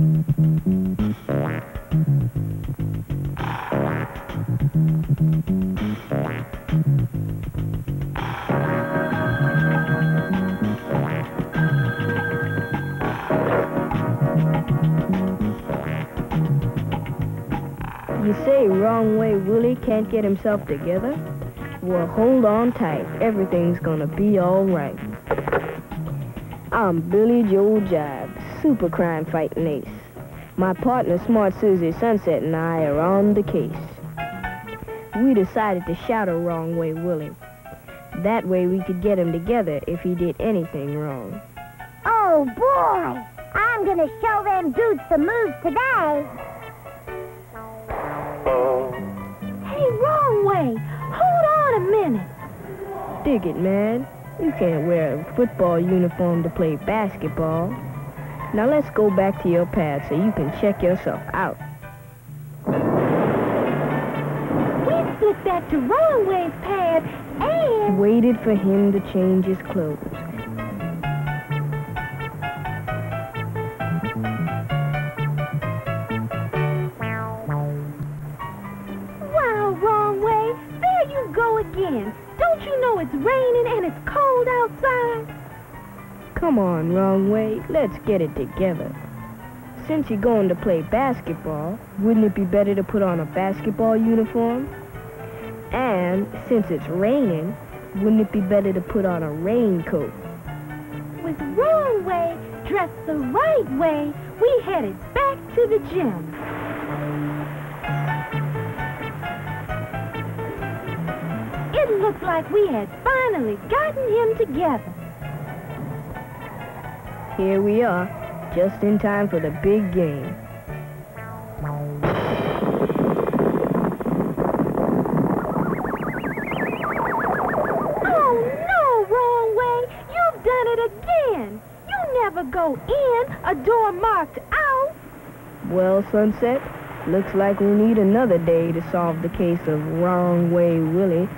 You say Wrong Way Willie can't get himself together? Well, hold on tight. Everything's gonna be all right. I'm Billy Jo Jive, super crime fighting ace. My partner, Smart Susie Sunset, and I are on the case. We decided to shadow Wrong Way Willie. That way we could get him together if he did anything wrong. Oh, boy! I'm gonna show them dudes some moves today. Hey, wrong way. Hold on a minute. Dig it, man. You can't wear a football uniform to play basketball. Now let's go back to your pad so you can check yourself out. We flipped back to wrong pad and... Waited for him to change his clothes. Again. Don't you know it's raining and it's cold outside? Come on, wrong way. Let's get it together. Since you're going to play basketball, wouldn't it be better to put on a basketball uniform? And since it's raining, wouldn't it be better to put on a raincoat? With wrong way dressed the right way, we headed back to the gym. It looked like we had finally gotten him together. Here we are, just in time for the big game. Oh, no, wrong way. You've done it again. You never go in a door marked out. Well, Sunset, looks like we need another day to solve the case of Wrong Way Willie.